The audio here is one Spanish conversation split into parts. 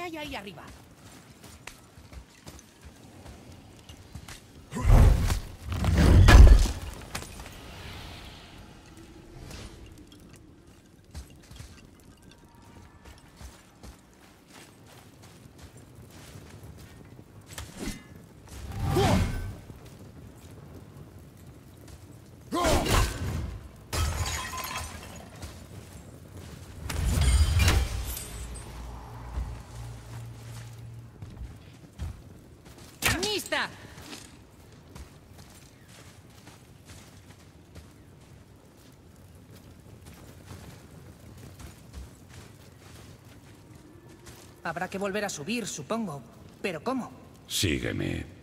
¿Qué hay ahí arriba? Habrá que volver a subir, supongo. ¿Pero cómo? Sígueme.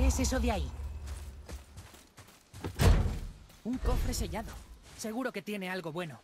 ¿Qué es eso de ahí? Un cofre sellado. Seguro que tiene algo bueno.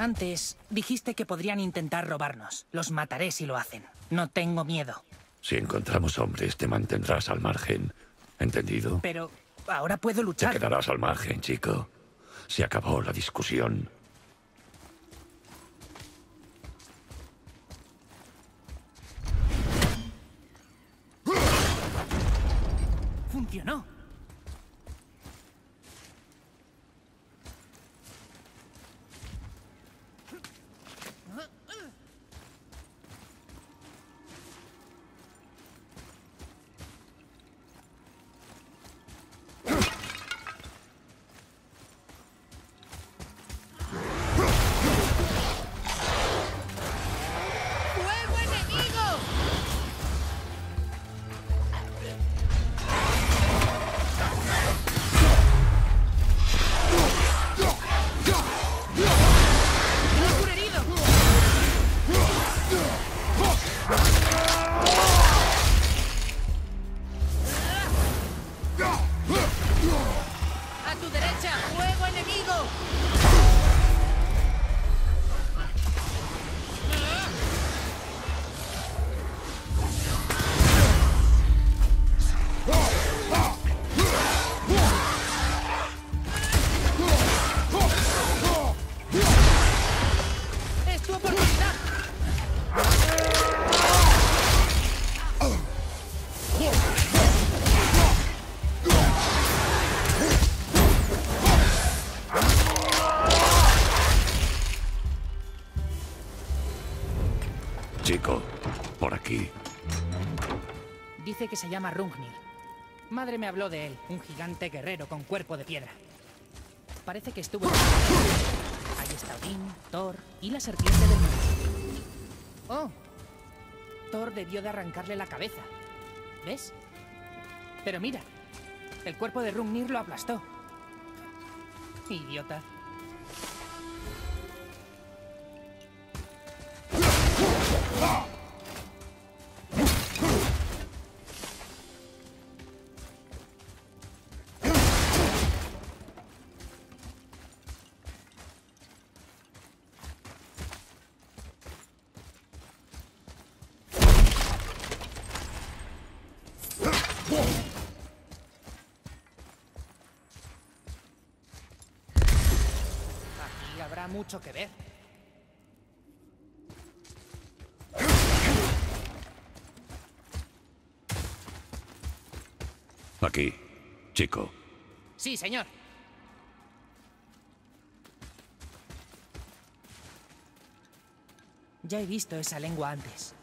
Antes dijiste que podrían intentar robarnos. Los mataré si lo hacen. No tengo miedo. Si encontramos hombres, te mantendrás al margen. ¿Entendido? Pero ahora puedo Te luchar. quedarás al margen, chico. Se acabó la discusión. Que se llama Rungnir. Madre me habló de él, un gigante guerrero con cuerpo de piedra. Parece que estuvo. Ahí está Odín, Thor y la serpiente del mundo. Oh, Thor debió de arrancarle la cabeza. ¿Ves? Pero mira, el cuerpo de Rungnir lo aplastó. Idiota. Aquí mucho que ver. Aquí, chico. Sí, señor. Ya he visto esa lengua antes.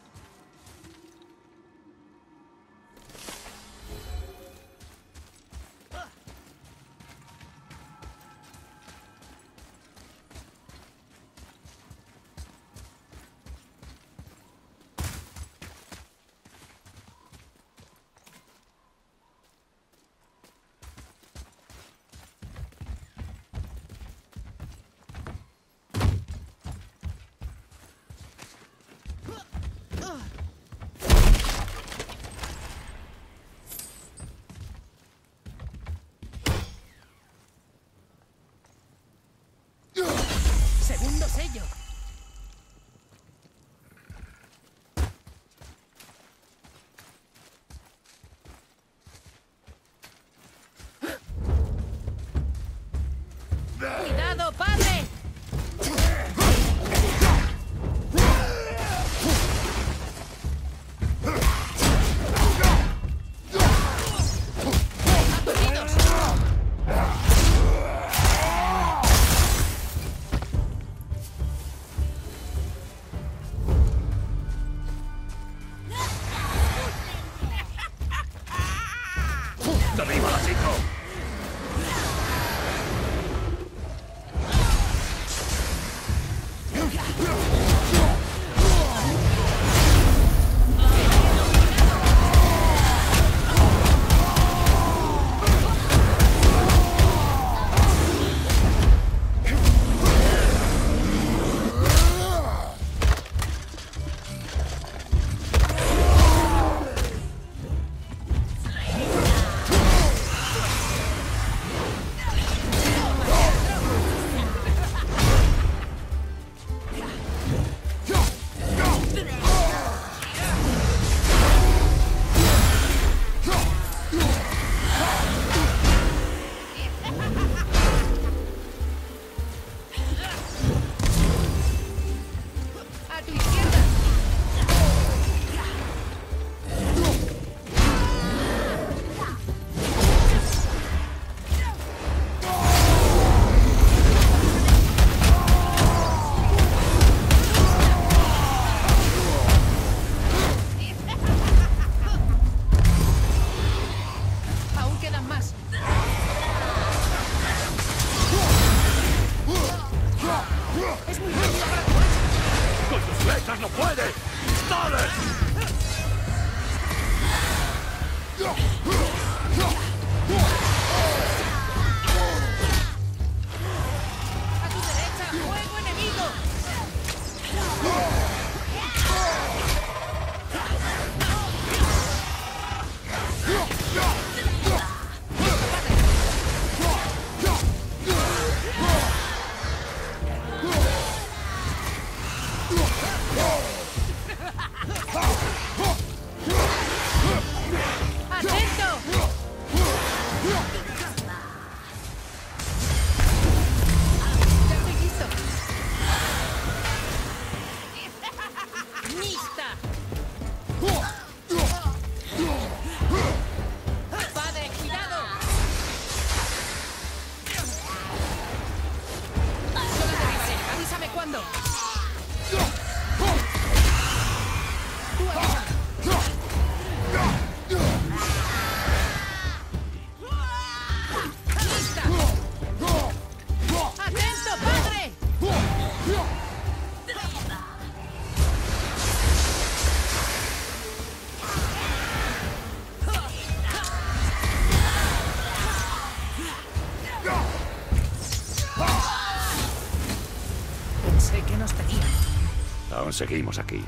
seguimos aquí.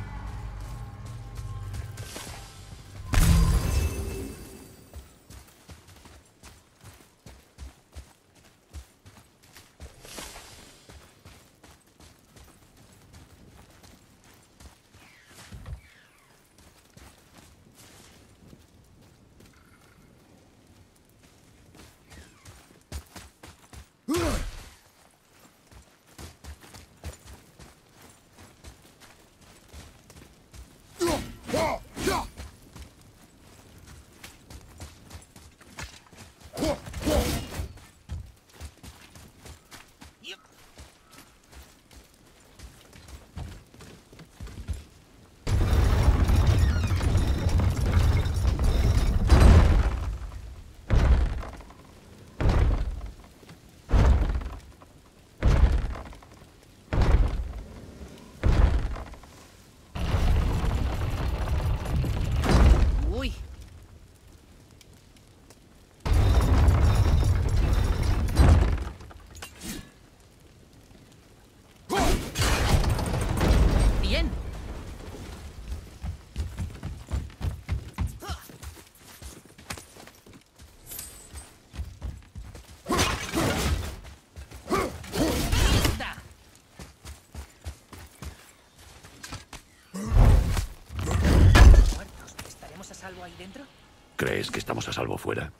¿Crees que estamos a salvo fuera?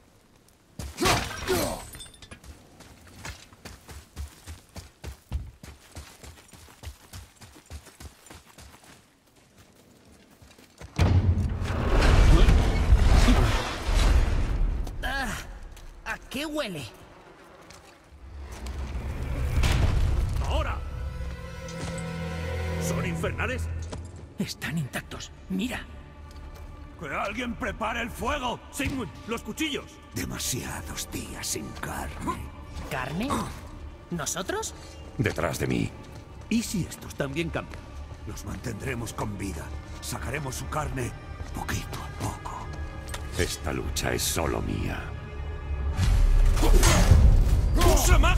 Alguien prepare el fuego! ¡Sigmund, los cuchillos! Demasiados días sin carne. ¿Carne? ¿Nosotros? Detrás de mí. ¿Y si estos también cambian? Los mantendremos con vida. Sacaremos su carne poquito a poco. Esta lucha es solo mía. ¡Usama!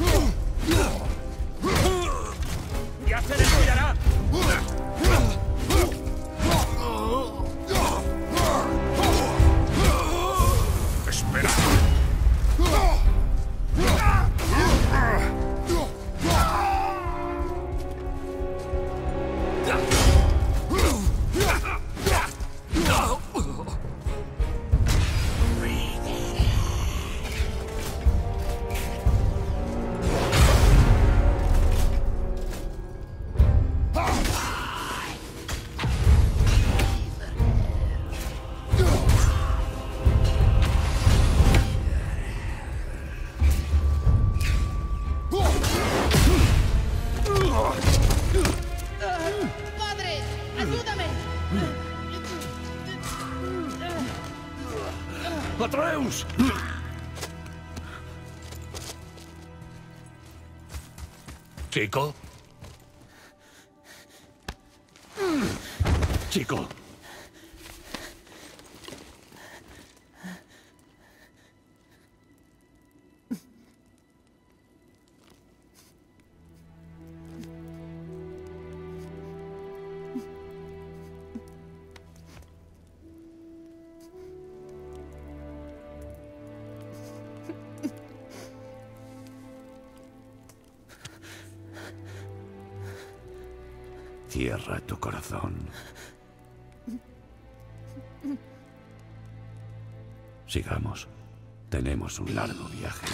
¡Ya se descuidará! ¿Chico? Chico. Un largo viaje.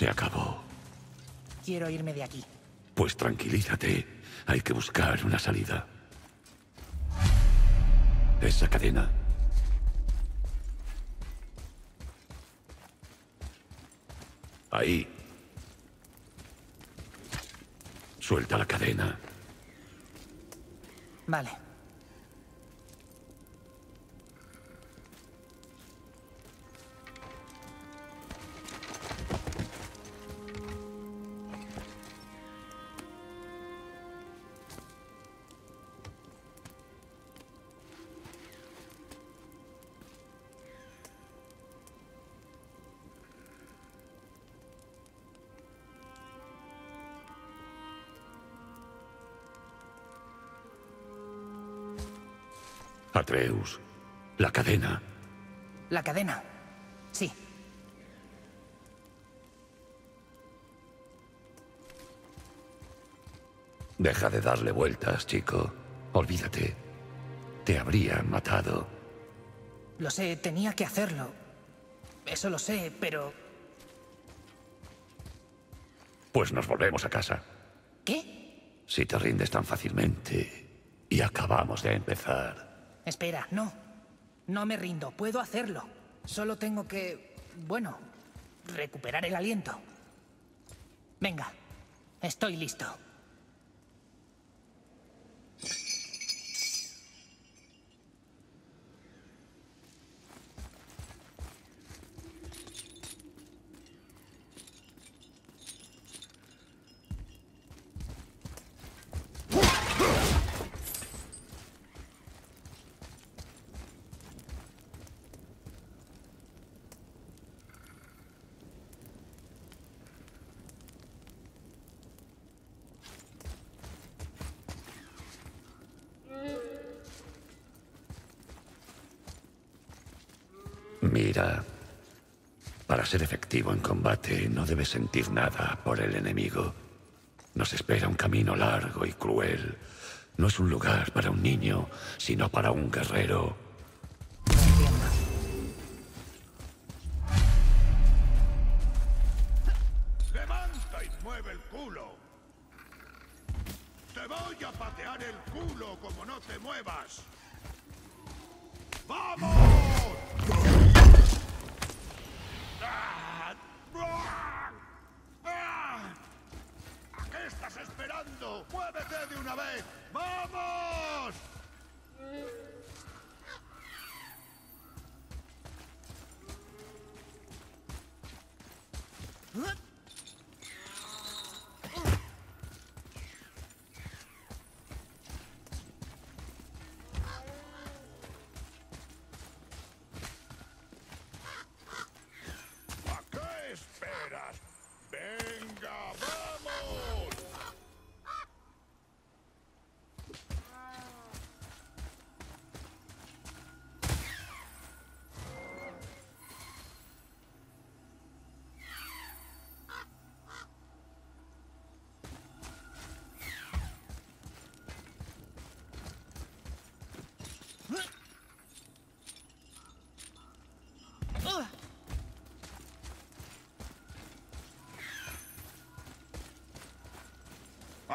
Se acabó. Quiero irme de aquí. Pues tranquilízate. Hay que buscar una salida. Esa cadena. Ahí. Suelta la cadena. Vale. Atreus. La cadena. La cadena. Sí. Deja de darle vueltas, chico. Olvídate. Te habrían matado. Lo sé, tenía que hacerlo. Eso lo sé, pero... Pues nos volvemos a casa. ¿Qué? Si te rindes tan fácilmente. Y acabamos de empezar. Espera, no. No me rindo, puedo hacerlo. Solo tengo que... bueno, recuperar el aliento. Venga, estoy listo. Mira, para ser efectivo en combate no debes sentir nada por el enemigo. Nos espera un camino largo y cruel. No es un lugar para un niño, sino para un guerrero. Una vez! ¡Vamos! ¿A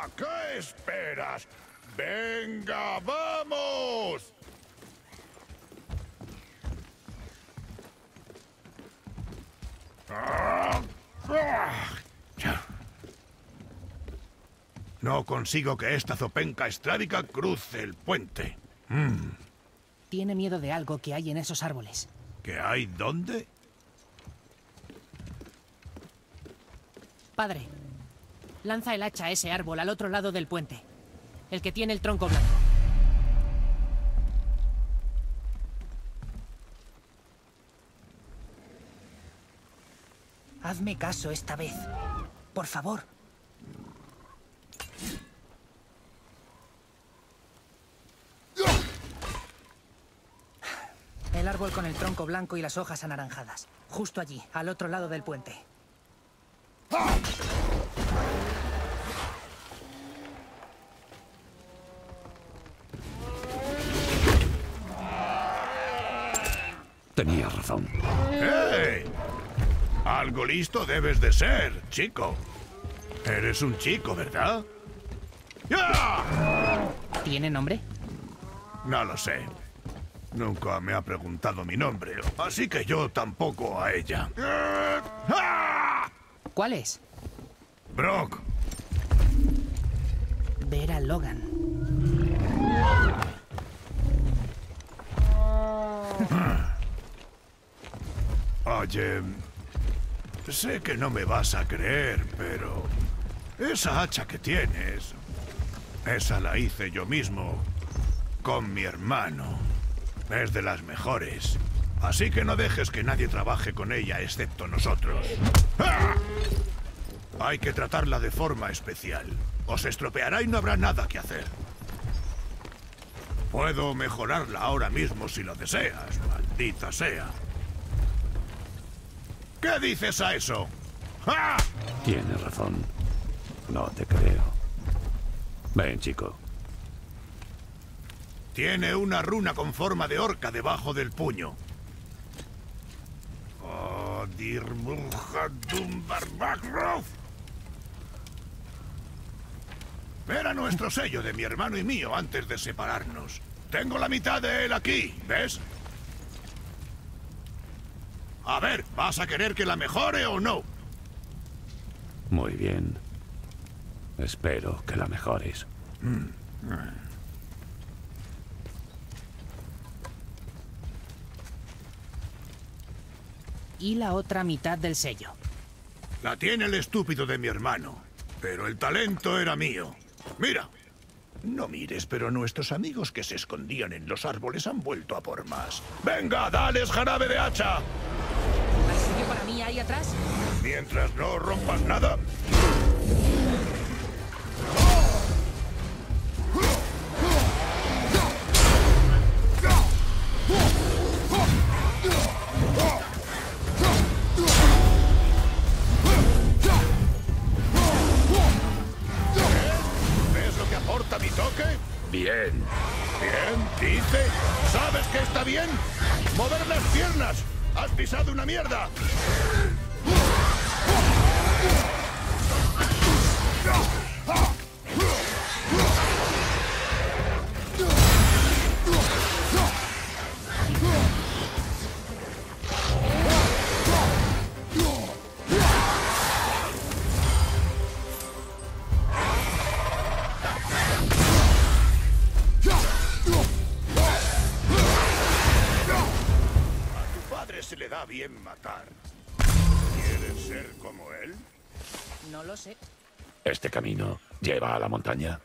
¿A qué esperas? ¡Venga, vamos! No consigo que esta zopenca estrábica cruce el puente. Tiene miedo de algo que hay en esos árboles. ¿Qué hay dónde? Padre, lanza el hacha a ese árbol al otro lado del puente. El que tiene el tronco blanco. Hazme caso esta vez. Por favor. El árbol con el tronco blanco y las hojas anaranjadas. Justo allí, al otro lado del puente. Tenía razón. ¡Hey! Algo listo debes de ser, chico. Eres un chico, ¿verdad? ¡Ya! ¿Tiene nombre? No lo sé. Nunca me ha preguntado mi nombre, así que yo tampoco a ella. ¿Cuál es? Brock, Vera Logan. Oye, sé que no me vas a creer, pero esa hacha que tienes, esa la hice yo mismo con mi hermano. Es de las mejores. Así que no dejes que nadie trabaje con ella excepto nosotros. ¡Ah! Hay que tratarla de forma especial. O se estropeará y no habrá nada que hacer. Puedo mejorarla ahora mismo si lo deseas, maldita sea. ¿Qué dices a eso? ¡Ja! Tienes razón. No te creo. Ven, chico. Tiene una runa con forma de orca debajo del puño. Oh. Era nuestro sello de mi hermano y mío antes de separarnos. Tengo la mitad de él aquí, ¿ves? A ver, ¿vas a querer que la mejore o no? Muy bien. Espero que la mejores. Y la otra mitad del sello. La tiene el estúpido de mi hermano, pero el talento era mío. Mira. No mires, pero nuestros amigos que se escondían en los árboles han vuelto a por más. ¡Venga, dales jarabe de hacha! Atrás? Mientras no rompas nada. ¿Este camino lleva a la montaña?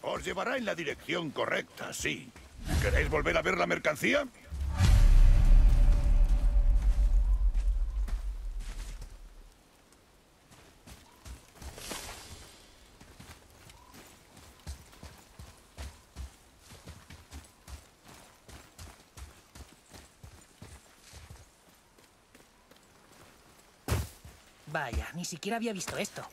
Os llevará en la dirección correcta, sí. ¿Queréis volver a ver la mercancía? Vaya, ni siquiera había visto esto.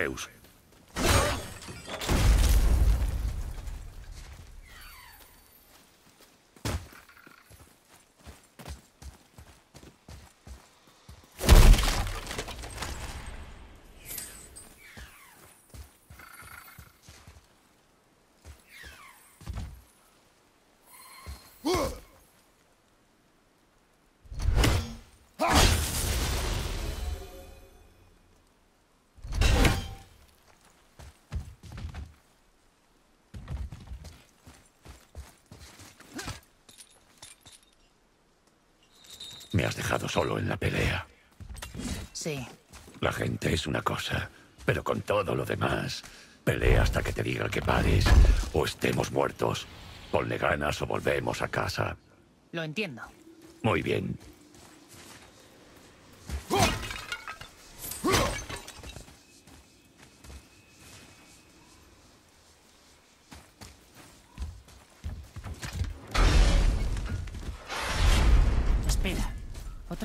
Sígueme, has dejado solo en la pelea. Sí. La gente es una cosa, pero con todo lo demás, pelea hasta que te diga que pares o estemos muertos. Ponle ganas o volvemos a casa. Lo entiendo. Muy bien.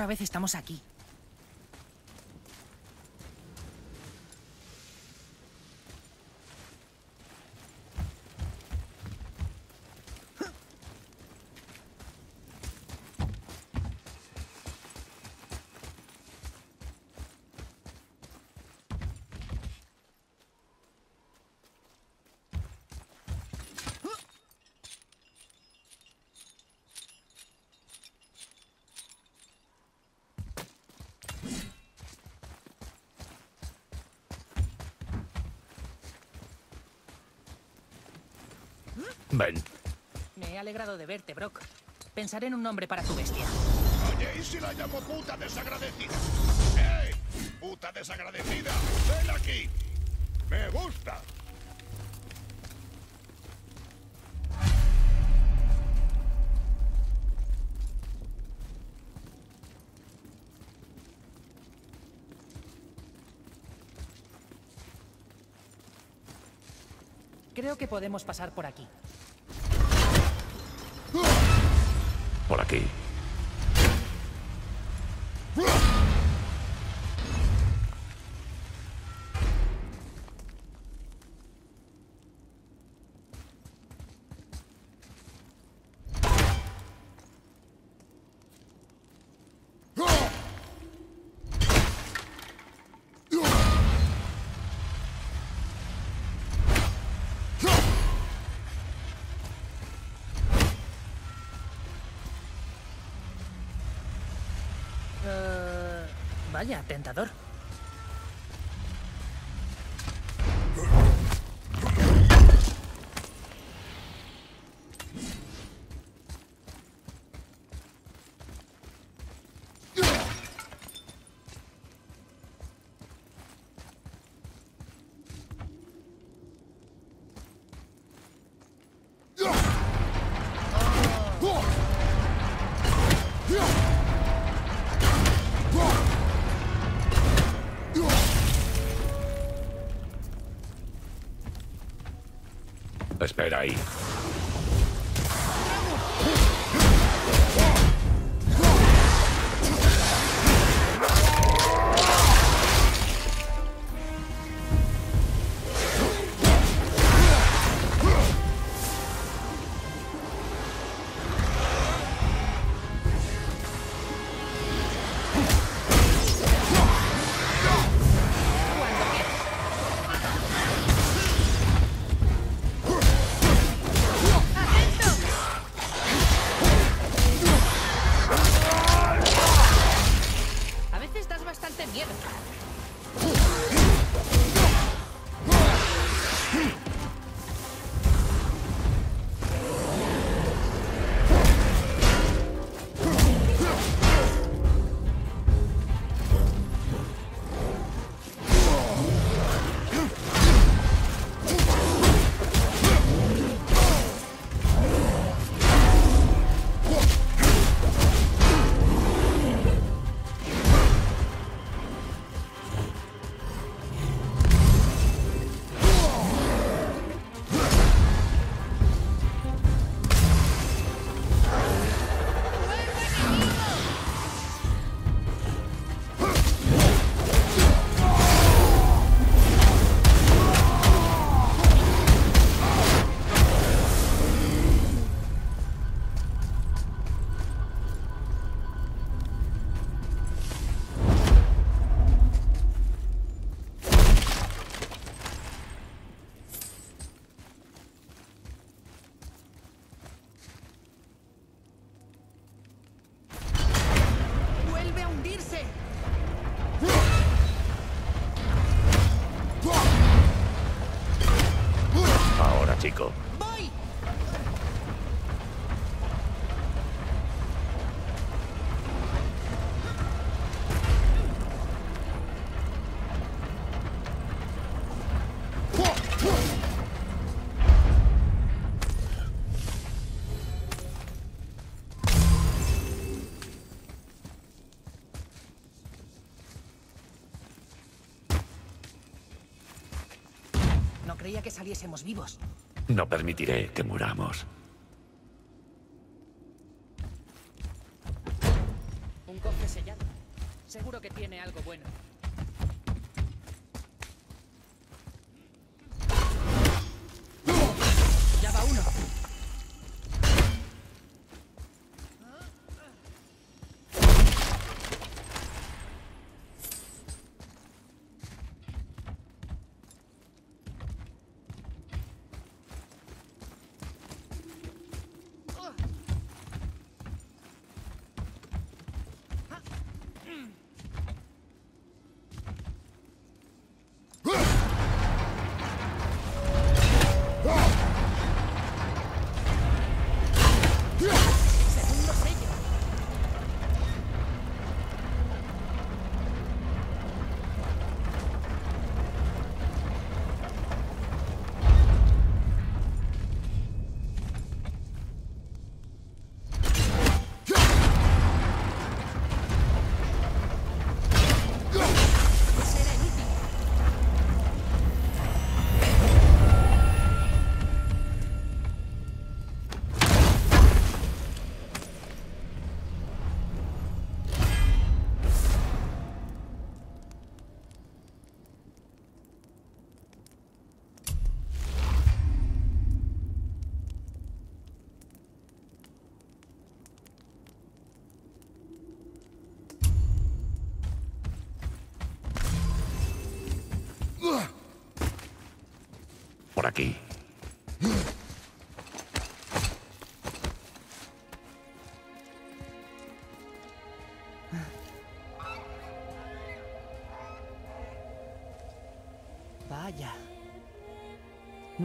Otra vez estamos aquí. Ven. Me he alegrado de verte, Brock. Pensaré en un nombre para tu bestia. Oye, ¿y si la llamo puta desagradecida? ¡Ey! ¡Puta desagradecida! ¡Ven aquí! Me gusta. Creo que podemos pasar por aquí. Por aquí. Vaya, tentador. Espera ahí. No permitiré que muramos.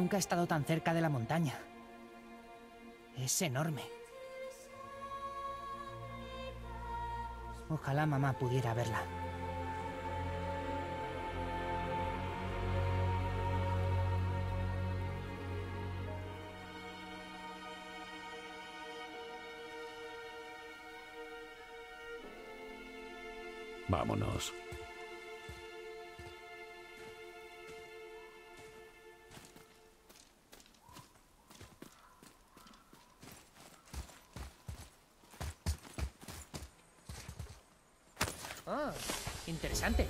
Nunca he estado tan cerca de la montaña. Es enorme. Ojalá mamá pudiera verla. Vámonos. Interesante.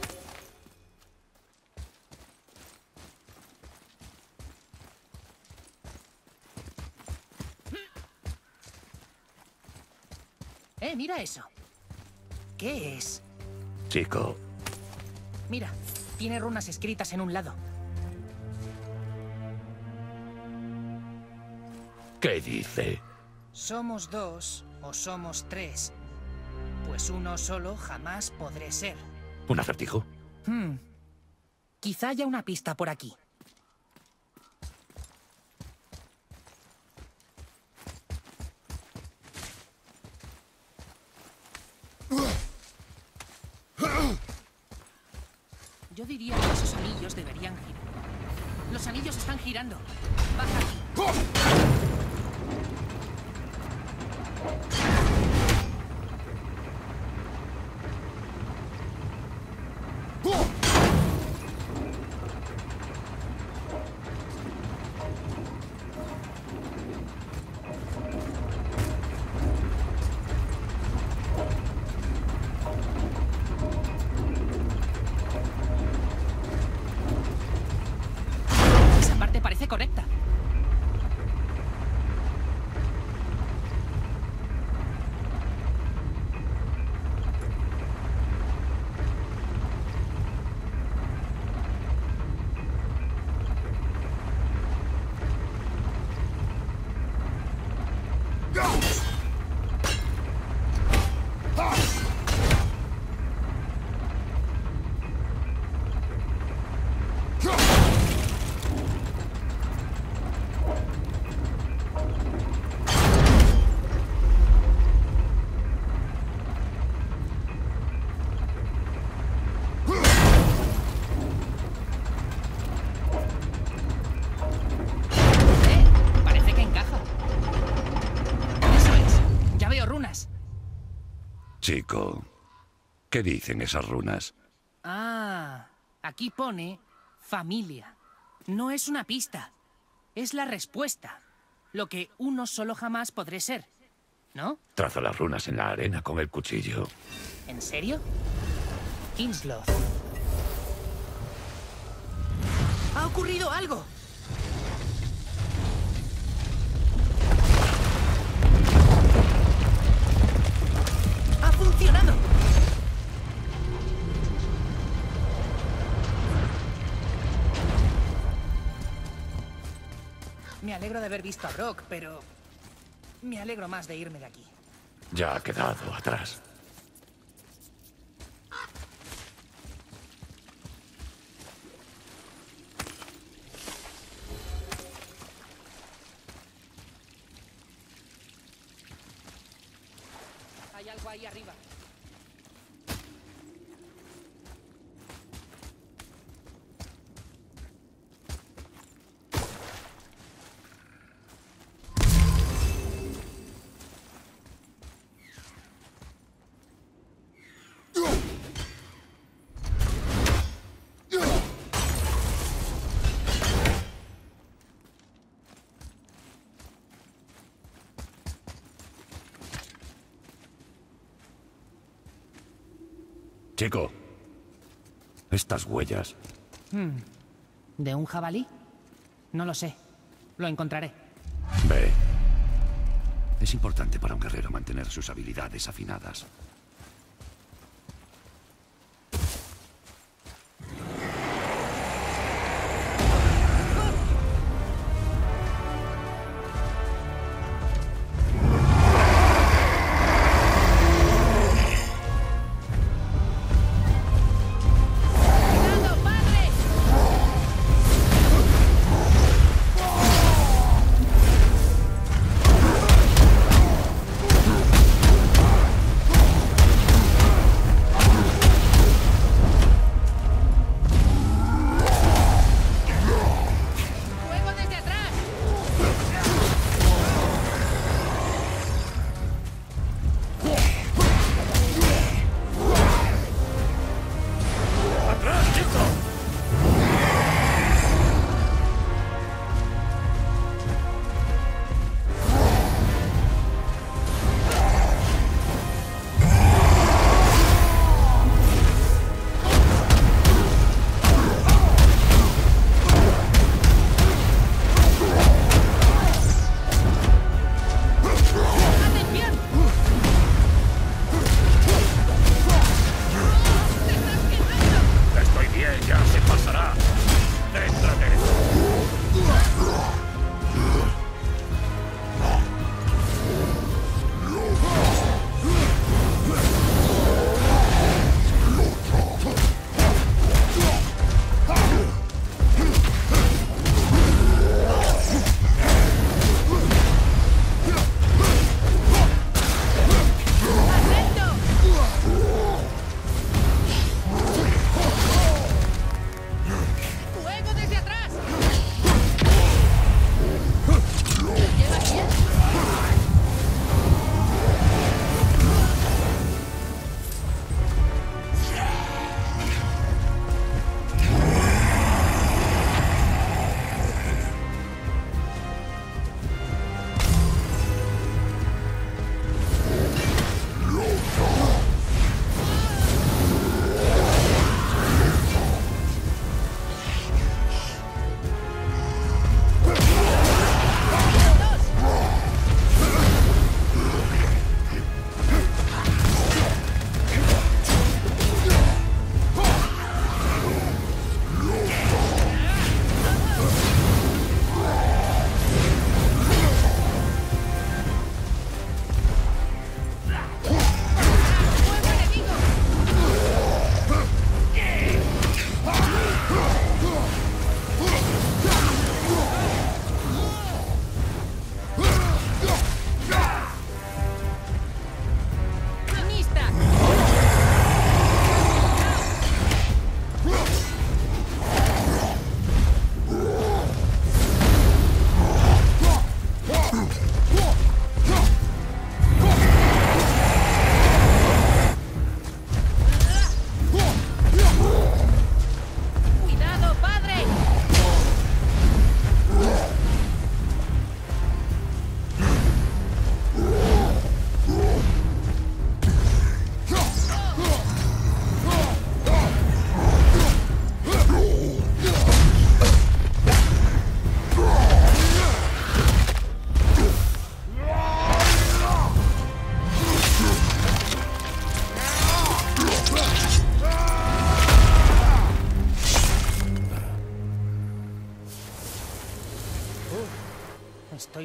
Eh, mira eso. ¿Qué es? Chico, Mira, tiene runas escritas en un lado. ¿qué dice? Somos dos o somos tres. Pues uno solo jamás podré ser. ¿Un acertijo? Hmm. Quizá haya una pista por aquí. ¿Qué dicen esas runas? Ah, aquí pone familia. No es una pista. Es la respuesta. Lo que uno solo jamás podré ser. ¿No? Trazo las runas en la arena con el cuchillo. ¿En serio? Kingsloth. ¡Ha ocurrido algo! ¡Ha funcionado! Me alegro de haber visto a Brock, pero... Me alegro más de irme de aquí. Ya ha quedado atrás. Hay algo ahí arriba. Chico, estas huellas. ¿De un jabalí? No lo sé. Lo encontraré. Ve. Es importante para un guerrero mantener sus habilidades afinadas.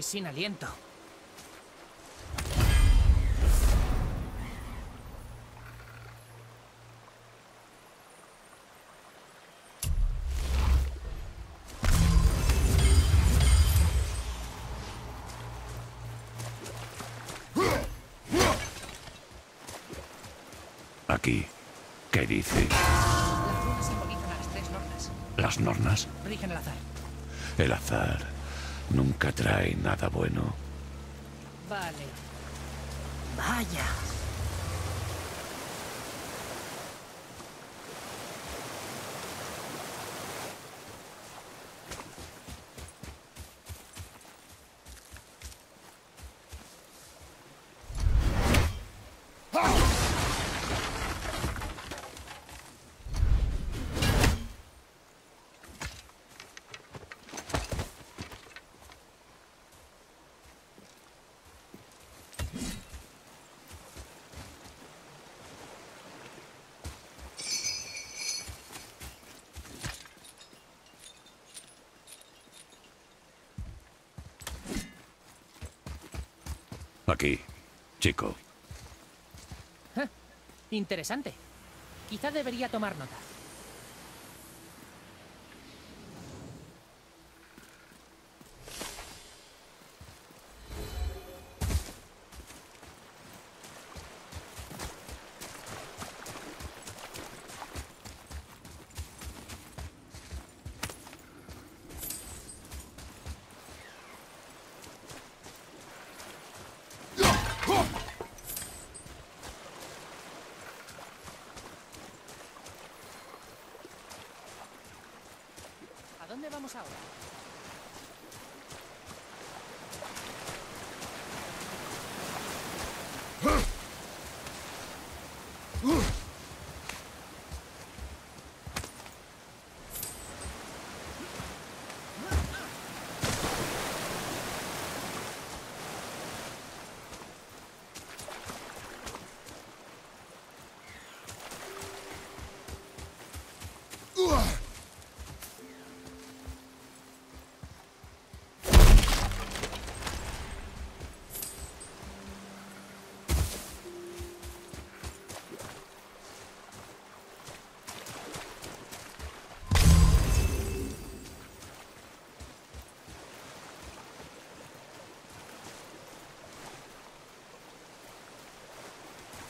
Sin aliento. Nunca trae nada bueno. Vale. Vaya. Aquí, chico. Interesante. Quizá debería tomar nota. ¿A dónde vamos ahora?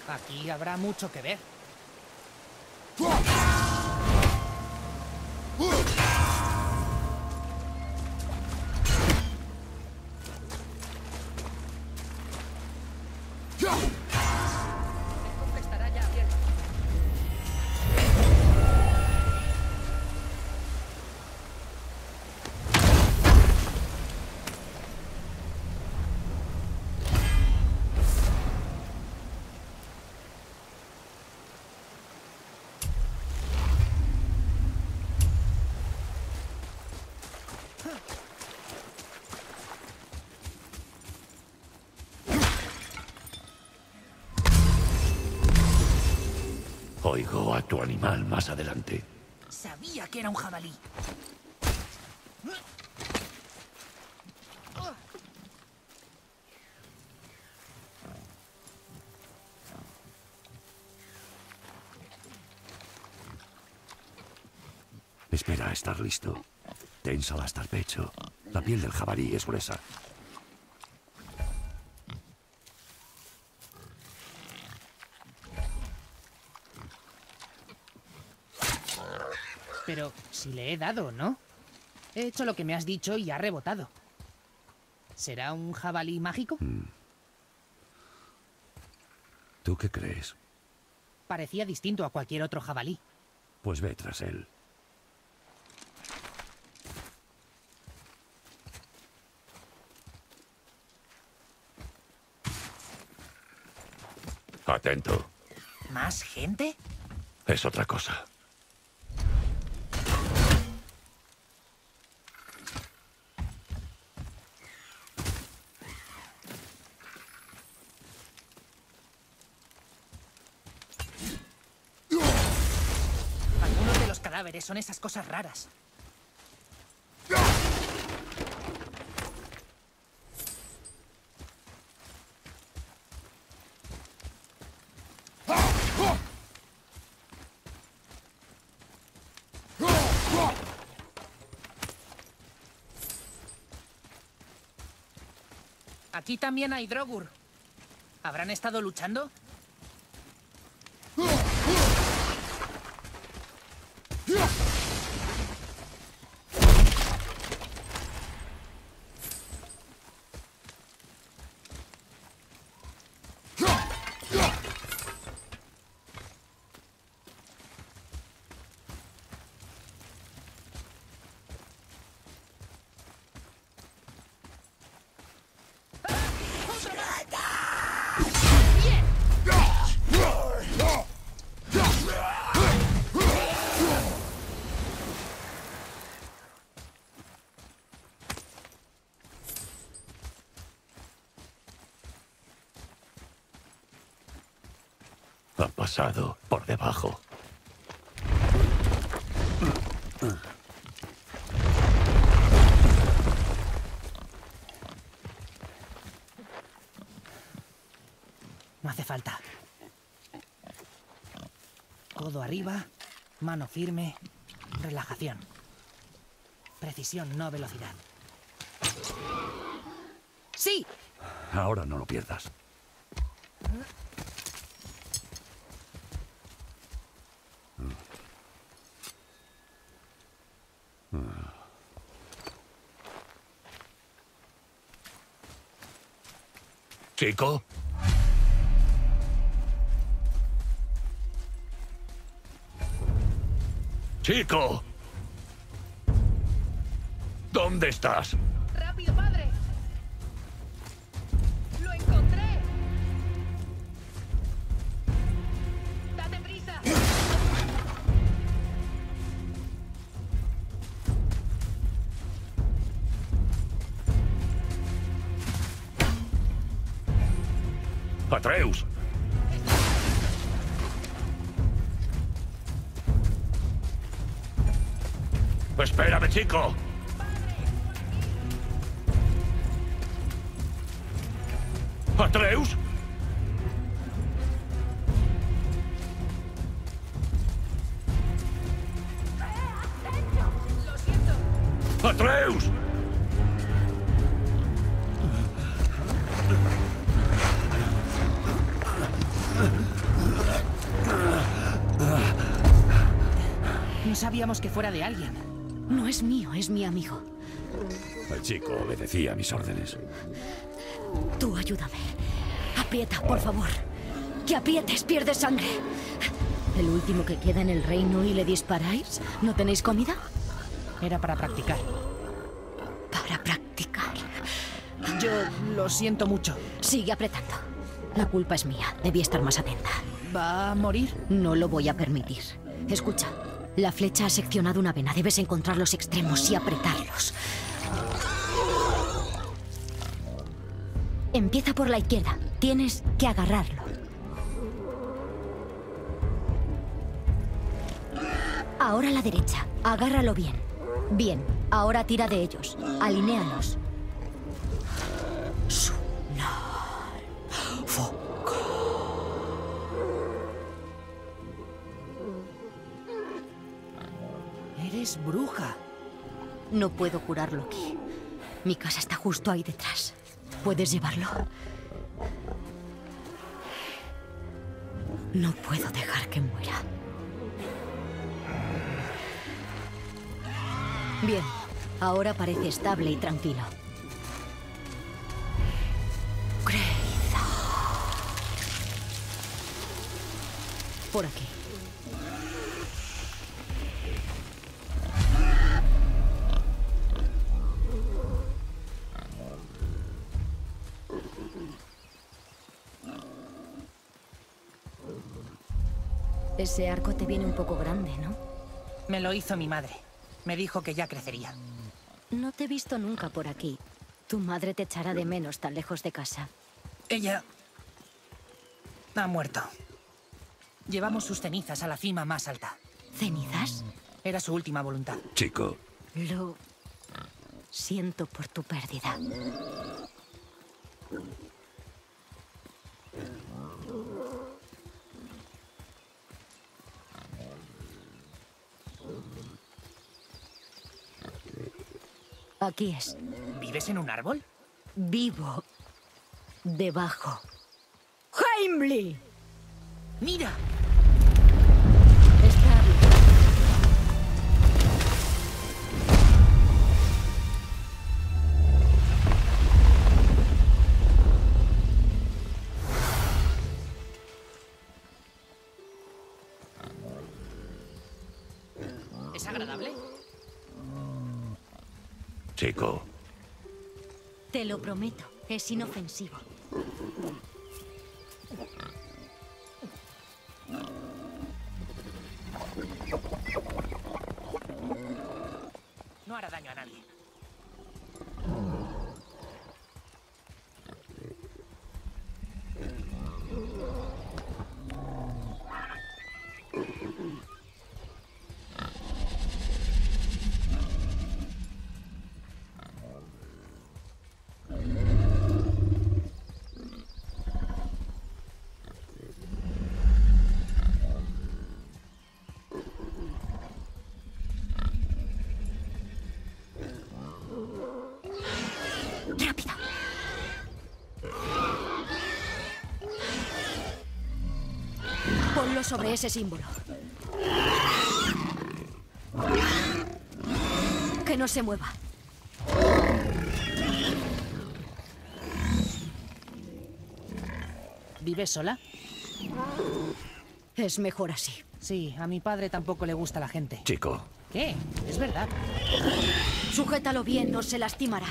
Aquí habrá mucho que ver. Oigo a tu animal más adelante. Sabía que era un jabalí. Espera a estar listo. Ténsala hasta el pecho. La piel del jabalí es gruesa. Pero si le he dado, ¿no? He hecho lo que me has dicho y ha rebotado. ¿Será un jabalí mágico? ¿Tú qué crees? Parecía distinto a cualquier otro jabalí. Pues ve tras él. Atento. ¿Más gente? Es otra cosa. son esas cosas raras. Aquí también hay Drogur. ¿Habrán estado luchando? Pasado por debajo. No hace falta. Codo arriba, mano firme, relajación. Precisión, no velocidad. ¡Sí! Ahora no lo pierdas. ¿Chico? ¡Chico! ¿Dónde estás? Chico! ¿Atreus? ¡Atreus! No sabíamos que fuera de alguien. No es mío, es mi amigo. El chico obedecía a mis órdenes. Tú ayúdame. Aprieta, por favor. Que aprietes, pierdes sangre. ¿El último que queda en el reino y le disparáis? ¿No tenéis comida? Era para practicar. Para practicar. Yo lo siento mucho. Sigue apretando. La culpa es mía. Debí estar más atenta. ¿Va a morir? No lo voy a permitir. Escucha. La flecha ha seccionado una vena. Debes encontrar los extremos y apretarlos. Empieza por la izquierda. Tienes que agarrarlo. Ahora la derecha. Agárralo bien. Bien. Ahora tira de ellos. Alinéalos. Eres bruja. No puedo curarlo aquí. Mi casa está justo ahí detrás. ¿Puedes llevarlo? No puedo dejar que muera. Bien, ahora parece estable y tranquilo. Por aquí. Ese arco te viene un poco grande, ¿no? Me lo hizo mi madre. Me dijo que ya crecería. No te he visto nunca por aquí. Tu madre te echará de menos tan lejos de casa. Ella ha muerto. Llevamos sus cenizas a la cima más alta. ¿Cenizas? Era su última voluntad. Chico, Lo siento por tu pérdida. Aquí es. ¿Vives en un árbol? Vivo debajo. ¡Heimly! ¡Mira! Está. ¿Es agradable? Te lo prometo, es inofensivo. Sobre ese símbolo. Que no se mueva. ¿Vives sola? Es mejor así. Sí, a mi padre tampoco le gusta la gente. chico. ¿Qué? Es verdad. Sujétalo bien, no se lastimará.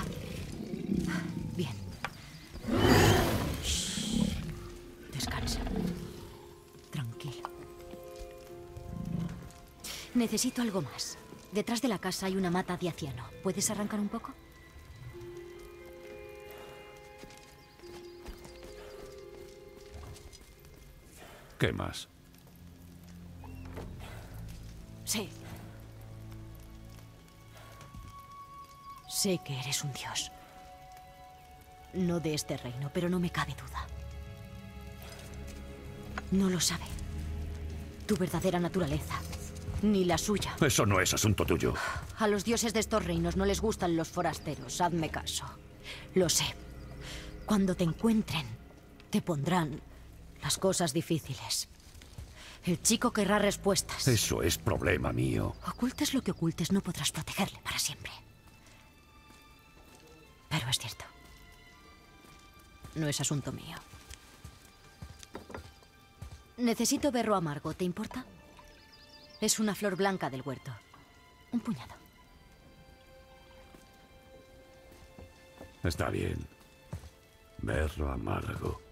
Necesito algo más. Detrás de la casa hay una mata de aciano. ¿Puedes arrancar un poco? ¿Qué más? Sí. Sé que eres un dios. No de este reino, pero no me cabe duda. No lo sabe. Tu verdadera naturaleza. Ni la suya. Eso no es asunto tuyo. A los dioses de estos reinos no les gustan los forasteros, hazme caso. Lo sé. Cuando te encuentren, te pondrán las cosas difíciles. El chico querrá respuestas. Eso es problema mío. Ocultes lo que ocultes, no podrás protegerle para siempre. Pero es cierto. No es asunto mío. Necesito berro amargo, ¿te importa? Es una flor blanca del huerto. Un puñado. Está bien. Berro amargo.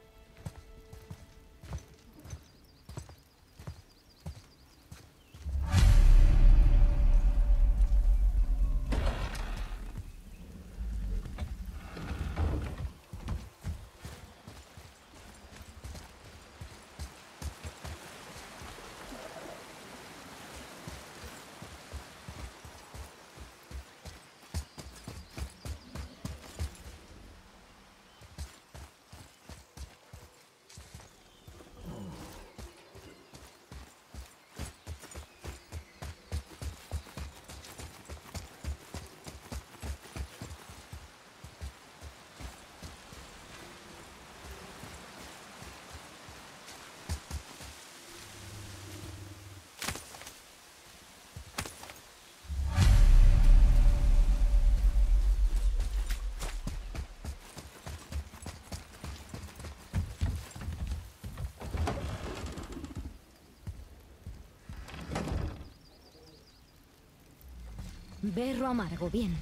Berro amargo, bien.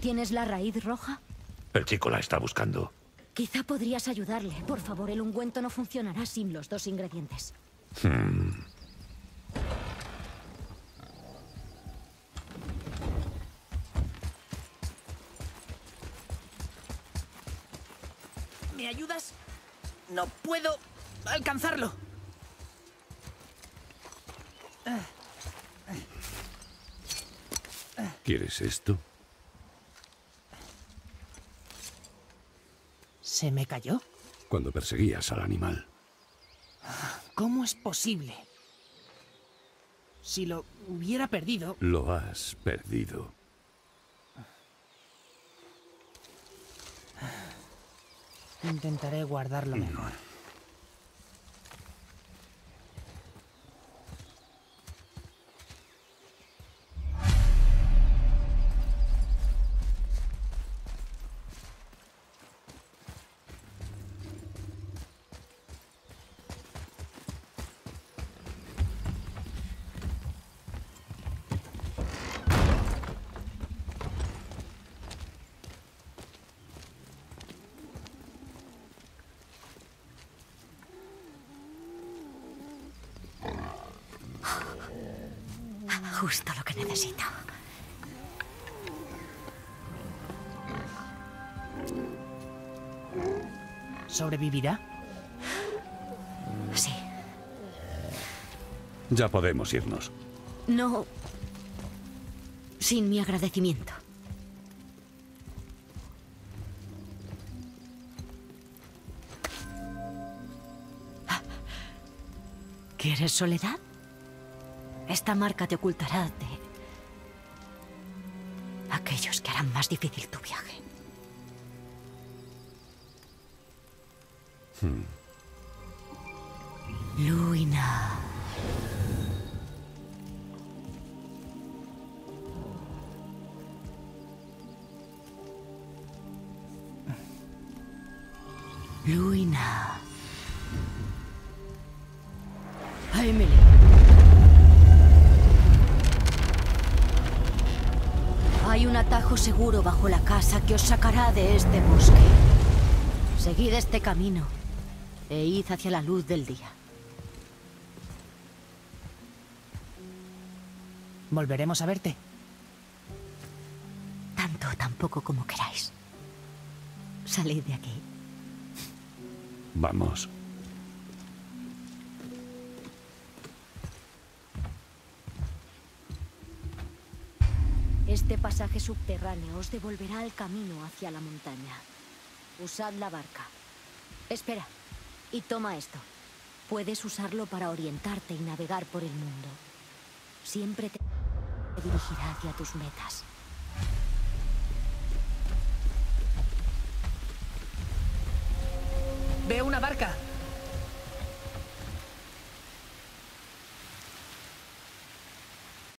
¿Tienes la raíz roja? El chico la está buscando. Quizá podrías ayudarle. Por favor, el ungüento no funcionará sin los dos ingredientes. ¿Me ayudas? No puedo alcanzarlo. ¿Quieres esto? ¿Se me cayó? Cuando perseguías al animal. ¿Cómo es posible? Si lo hubiera perdido, Lo has perdido. Intentaré guardarlo mejor. ¿Sobrevivirá? Sí. Ya podemos irnos. No. Sin mi agradecimiento. ¿Quieres soledad? Esta marca te ocultará de aquellos que harán más difícil tu viaje. Luina. Luina. Hay un atajo seguro bajo la casa que os sacará de este bosque. Seguid este camino e id hacia la luz del día. ¿Volveremos a verte? Tanto tampoco como queráis. Salid de aquí. Vamos. Este pasaje subterráneo os devolverá al camino hacia la montaña. Usad la barca. Espera, y toma esto. Puedes usarlo para orientarte y navegar por el mundo. Siempre te dirigirá hacia tus metas.